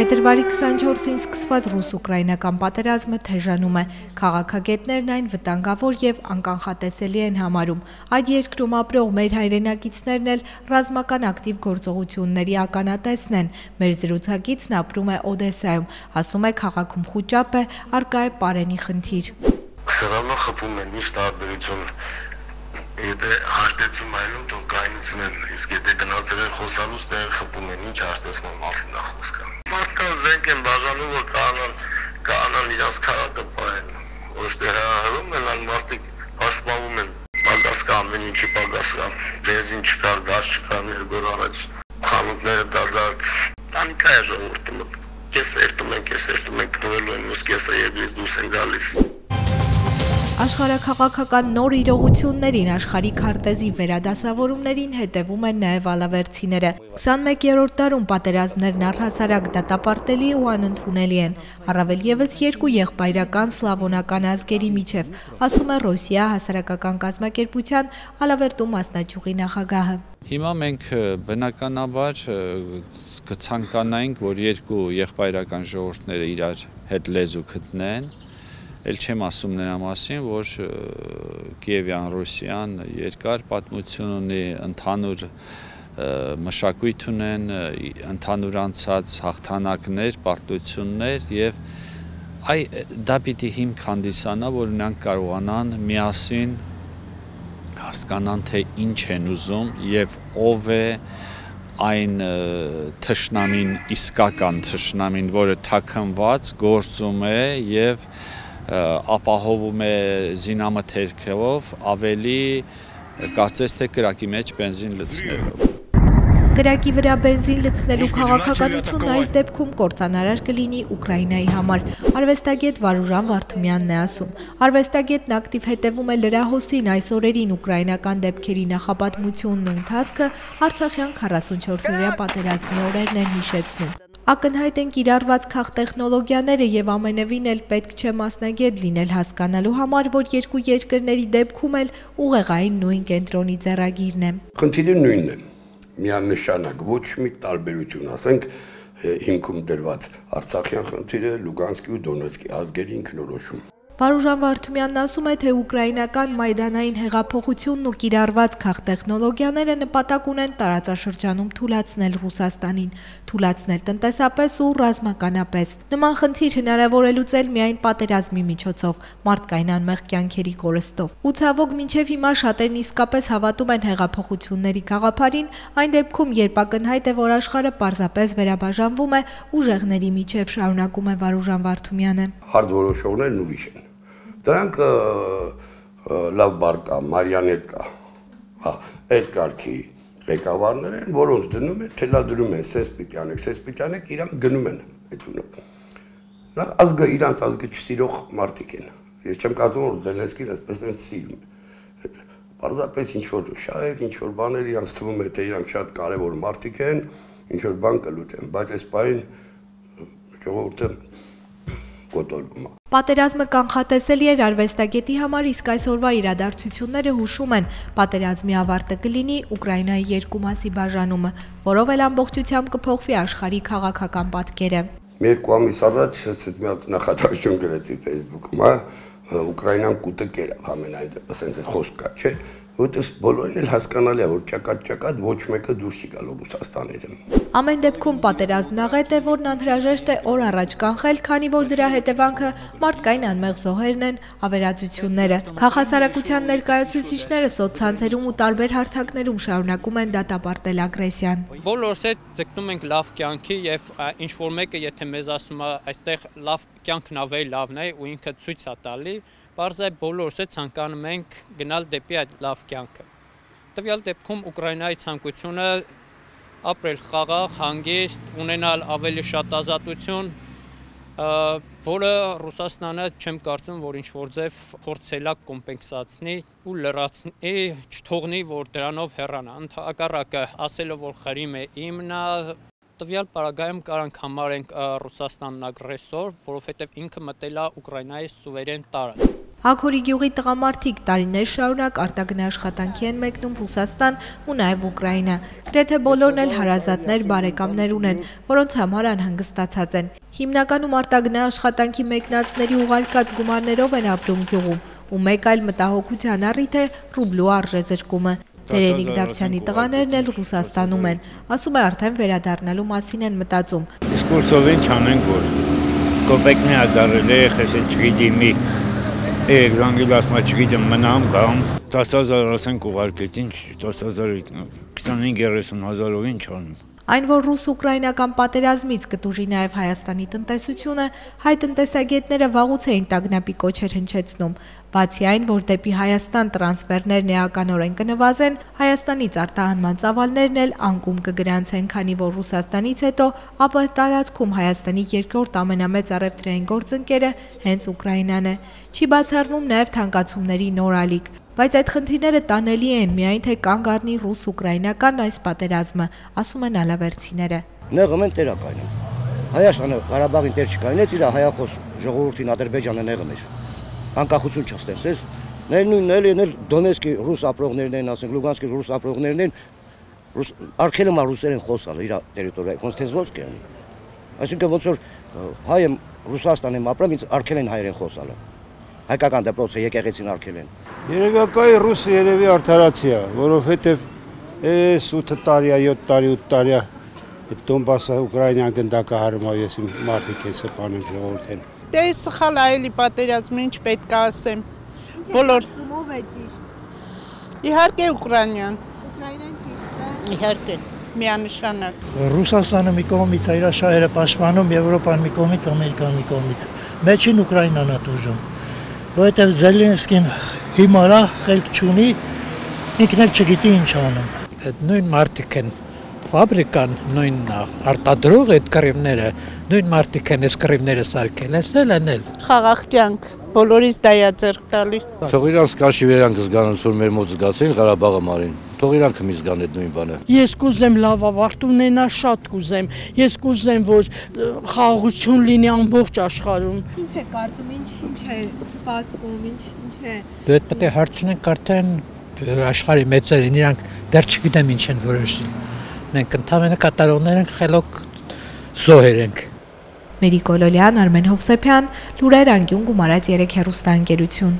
Փետրվարի 24-ին սկսված ռուս-ուկրաինական պատերազմը թեժանում է։ Քաղաքագետներն այն վտանգավոր եւ անկանխատեսելի են համարում։ Այդ երկրում ապրող մեր հայրենակիցներն էլ ռազմական ակտիվ գործողությունների ականատեսն են։ Մեր զրուցակիցն ապրում է Օդեսայում, ասում է քաղաքում խոճապ է, արկա է պարենի խնդիր։ Սրանով խփում են միշտ տարբերություն եթե հաշտեցում այլում թող կայնցնեն, իսկ եթե գնացել են խոսալուց դեռ խփում են, ինչ հաշտեցման մասին դա խոսքը։ Մարդկանց զենք են բաժանում, որ կանան կանան իրաց քաղաքը պահեն։ Ոչ թե հրահրում են, այլ մարդիկ պաշտպանվում են։ Պակաս կա, ամեն ինչի պակաս կա։ Բենզին չկար, գազ չկար օր առաջ։ Խանութները դարձակ։ Պանիկա է ժողովրդի մոտ։ Կեսը երթում են, կեսը երթում են, կնվելու են, ուսկ կեսը երկրից դուրս են գալիս աշխարհակաղակական նոր իրողություններին, աշխարհի քարտեզի վերադասավորումներին հետևում են նաև ալավերցիները։ 21-րդ դարում պատերազմներն առհասարակ դատապարտելի ու անընդունելի են, առավել եւս երկու եղբայրական սլավոնական ազգերի միջև, ասում է Ռոսիա հասարակական կազմակերպության ալավերտու մասնաճյուղի նախագահը։ Հիմա մենք բնականաբար կցանկանայինք, որ երկու եղբայրական ժողովուրդները իրար հետ լեզու գտնեն Էլ չեմ ասում նրա մասին, որ Կիևյան Ռուսիան երկար պատմություն ունի, ընդհանուր մշակույթ ունեն, ընդհանուր անցած հաղթանակներ, պարտություններ եւ այ դա պիտի հիմք հանդիսանա, որ նրանք կարողանան միասին հասկանան թե ինչ են ուզում եւ ով է այն թշնամին իսկական թշնամին, որը թաքնված գործում է եւ և ապահովում է զինամթերքով ավելի կարծես թե կրակի մեջ բենզին լցնելով Կրակի վրա բենզին լցնելու քաղաքականությունն այս դեպքում կործանարար կլինի Ուկրաինայի համար։ Արվեստագետ Վարուժան Վարդումյանն է ասում։ Արվեստագետն ակտիվ հետևում է լրահոսին այս օրերին ուկրաինական դեպքերի նախապատմությունն ու ընթացքը Արցախյան 44-օրյա պատերազմի օրերն են հիշեցնում։ Ակնհայտ են կիրառված քաղտեխնոլոգիաները եւ ամենևին էլ պետք չէ մասնագետ լինել հասկանալու համար, որ երկու երկրների դեպքում էլ ուղեղային նույն կենտրոնի ձեռագիրն է։ Խնդիրը նույնն է։ Միանշանակ ոչ մի տարբերություն, ասենք հիմքում դրված Արցախյան խնդիրը Լուգանսկի ու Դոնեցկի ազգերի ինքնորոշում Վարուժան Վարդումյանն ասում է, թե ուկրաինական մայդանային հեղափոխությունն ու կիրառված քաղտեխնոլոգիաները նպատակ ունեն տարածաշրջանում թույլաtsնել Ռուսաստանին, թույլաtsնել տնտեսապես ու ռազմականապես։ Նման խնդիր հնարավոր է լուծել միայն պատերազմի միջոցով, մարդկային անմեղ կյանքերի կորստով։ Ու ցավոք մինչև հիմա շատերն իսկապես հավատում են հեղափոխությունների գաղափարին, այն դեպքում, երբ ակնհայտ է, որ աշխարհը պարզապես վերաբաժանվում է ուժեղների միջև, շարունակում է Վարուժան Վարդումյանը։ Հարդ որոշողներն ուրիշ են Դրանք լավ բար կա, Մարիանետ կա։ Հա, այդ կարգի ղեկավարներ են, որոնց դնում են, թելադրում են Սեսպիտյանեք, Սեսպիտյանեք իրանք գնում են այդ ունը։ Նա ազգը իրանց ազգը չսիրող մարդիկ են։ Ես չեմ կարծում որ Զելենսկին այսպես են սիրում։ Պարզապես ինչ որ շահեր, ինչ որ բաներ իրանց թվում է թե իրանք շատ կարևոր մարդիկ են, ինչ որ բան կլուտեն, բայց այս պայն ժողովուրդը կոտորվում է։ Պատերազմը կանխատեսելի էր արվեստագետի համար, իսկ այսօրվա իրադարձությունները հուշում են. Պատերազմի ավարտը կլինի Ուկրաինայի երկու մասի բաժանումը, որով էլ ամբողջությամբ կփոխվի աշխարհի քաղաքական պատկերը։ Երկու ամիս առաջ ես մի հատ նախաձեռնություն գրեցի Facebook-ում, հա, Ուկրաինան կուտկեր ամենայն դեպս այնպես խոսք կա, չէ՞ որտեղ բոլորին էլ հասկանալի է, որ ճակատ-ճակատ ոչ մեկը դուրս չի գալու Ռուսաստանից։ Ամեն դեպքում պատերազմն աղետ է, որն անհրաժեշտ է օր առաջ կանխել, քանի որ դրա հետևանքը մարդկային անմեղ զոհերն են, ավերածությունները։ Քաղաքասարակության ներկայացուցիչները սոցցանցերում ու տարբեր հարթակներում շարունակում են դատապարտել ագրեսիան։ Բոլորս էլ ձգտում ենք լավ կյանքի եւ ինչ որ մեկը եթե մեզ ասում է այստեղ լավ կյանքն ավելի լավն է ու ինքը ցույց է տալի, Պարզ է բոլորս է ցանկանում ենք գնալ դեպի այդ լավ կյանքը։ Տվյալ դեպքում Ուկրաինայի ցանկությունը ապրել խաղաղ, հանգիստ, ունենալ ավելի շատ ազատություն, որը Ռուսաստանը չեմ կարծում, որ ինչ որ ձև փորձելա կոմպենսացնի ու լրացնի, չթողնի, որ դրանով հեռանա։ Ընդհակառակը ասելով, որ խրիմ է իմնա, տվյալ պարագայում կարանք համարենք Ռուսաստանն ագրեսոր, որովհետև ինքը մտել է Ուկրաինայի սուվերեն տարածք։ Աքորի գյուղի տղամարդիկ տարիներ շարունակ արտագնա աշխատանքի են մեկնում Ռուսաստան ու նաև Ուկրաինա։ Գրեթե բոլորն էլ հարազատներ, բարեկամներ ունեն, որոնց համար անհանգստացած են։ Հիմնականում արտագնա աշխատանքի մեկնածների ուղարկած գումարներով են ապրում գյուղում, ու մեկ այլ մտահոգության առիթ է ռուբլու արժեզրկումը։ Տերենիկ Դավթյանի տղաներն էլ Ռուսաստանում են, ասում է արդեն վերադառնալու մասին են մտածում։ Իսկ ուրսովին չանենք որ կոպեկն է ադարել է, խեսել չգիտի մի Էգզանգել ասма չգիտեմ մնամ կամ 10000 ասենք ուղարկեց ինչ 10000 25-30 հազարով ինչ անում Այն, որ ռուս-ուկրաինական պատերազմից կտուժի նաև Հայաստանի տնտեսությունը, հայ տնտեսագետները վաղուց էին տագնապի կոչեր հնչեցնում։ Բացի այն, որ դեպի Հայաստան տրանսֆերներն էականորեն կնվազեն, Հայաստանից արտահանման ծավալներն էլ անկում կգրանցեն, քանի որ Ռուսաստանից հետո ԱՊ տարածքում Հայաստանի երկրորդ ամենամեծ առևտրային գործընկերը հենց Ուկրաինան է։ Չի բացառվում նաև թանկացումների նոր ալիք։ Բայց այդ խնդիրները տանելի են միայն թե կանգ առնի ռուս-ուկրաինական այս պատերազմը, ասում են ալավերցիները։ Նեղում են տերակայնում։ Հայաստանը Ղարաբաղին տեր չկայնեց, իր հայախոս ժողովրդին Ադրբեջանը նեղում էր։ Անկախություն չստեղծեց։ Ներնույնն էլ ենել Դոնեցկի ռուս ապրողներն են, ասենք Լուգանսկի ռուս ապրողներն են, ռուս արկելը մա ռուսերեն խոսալ իր տերիտորիայ, ոնց թեզվոց կանի։ Այսինքն ոնց որ հայ եմ Ռուսաստանում ապրեմ, ինձ արկել են հայերեն խոսալը հայկական դպրոցը եկեղեցին արկել են։ Երևակայի ռուսը երևի արդարացի է, որովհետև այս 8 տարի, 7 տարի, 8 տարի այդ Դոնբասը Ուկրաինան գնդակահարում է, ես իմ մարդիկ է սպանում ժողովրդին։ Դե սխալ այելի պատերազմը ինչ պետք է ասեմ։ Բոլոր ով է ճիշտ։ Իհարկե Ուկրաինան։ Ուկրաինան ճիշտ է։ Իհարկե միանշանակ։ Ռուսաստանը մի կողմից իր շահերը պաշտպանում, Եվրոպան մի կողմից, Ամերիկան մի կողմից։ Մեջին Ուկրաինան է դժում որովհետև Զելենսկին հիմարա խելք չունի, ինքն էլ չգիտի ինչ անում։ Այդ նույն մարդիկ են ֆաբրիկան նույն արտադրող այդ կռիվները նույն մարդիկ են այս կռիվները սարքել են են էլ խաղաղ կյանք բոլորից դայա ձեռք տալի թող իրանց կաշի վերանք զգանան որ մեր մոտ զգացին Ղարաբաղը մարին թող իրանք մի զգան այդ նույն բանը ես կուզեմ լավ ավարտ ունենա շատ կուզեմ ես կուզեմ որ խաղաղություն լինի ամբողջ աշխարհում Ինչ է կարծում, ինչ ինչ է սպասվում, ինչ ինչ է։ դու այդ պետք է հարցնենք արդեն աշխարհի մեծերին իրանք դեռ չգիտեմ ինչ են որոշել մենք ընդհանրապես կատարողներ ենք խելոք զոհեր ենք Մերի Կոլոլյան, Արմեն Հովսեփյան, Լուրեր անկյուն գումարած 3 հերոստանգերություն։